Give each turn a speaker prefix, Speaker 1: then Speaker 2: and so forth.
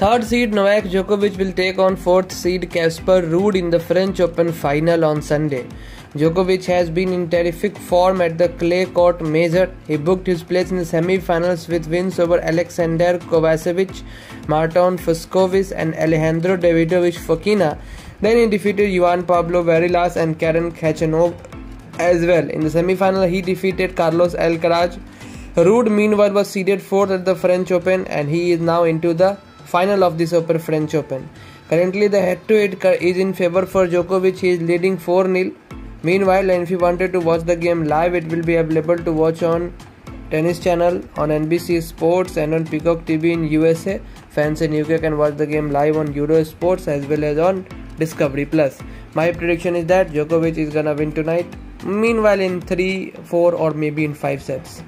Speaker 1: Third seed Novak Djokovic will take on fourth seed Casper Ruud in the French Open final on Sunday. Djokovic has been in terrific form at the clay court major. He booked his place in the semi-finals with wins over Alexander Kovacevic, Marton Fucsovics and Alejandro Davidovich Fokina. Then he defeated Juan Pablo Varillas and Karen Khachanov as well. In the semi-final, he defeated Carlos Alcaraz. Ruud, meanwhile, was seeded fourth at the French Open and he is now into the final of this Open French Open. Currently, the head-to-head is in favor for Djokovic. He is leading 4-0. Meanwhile, if you wanted to watch the game live, it will be available to watch on Tennis Channel, on NBC Sports, and on Peacock TV in USA. Fans in UK can watch the game live on Eurosports as well as on Discovery Plus. My prediction is that Djokovic is gonna win tonight. Meanwhile, in 3, 4, or maybe in 5 sets.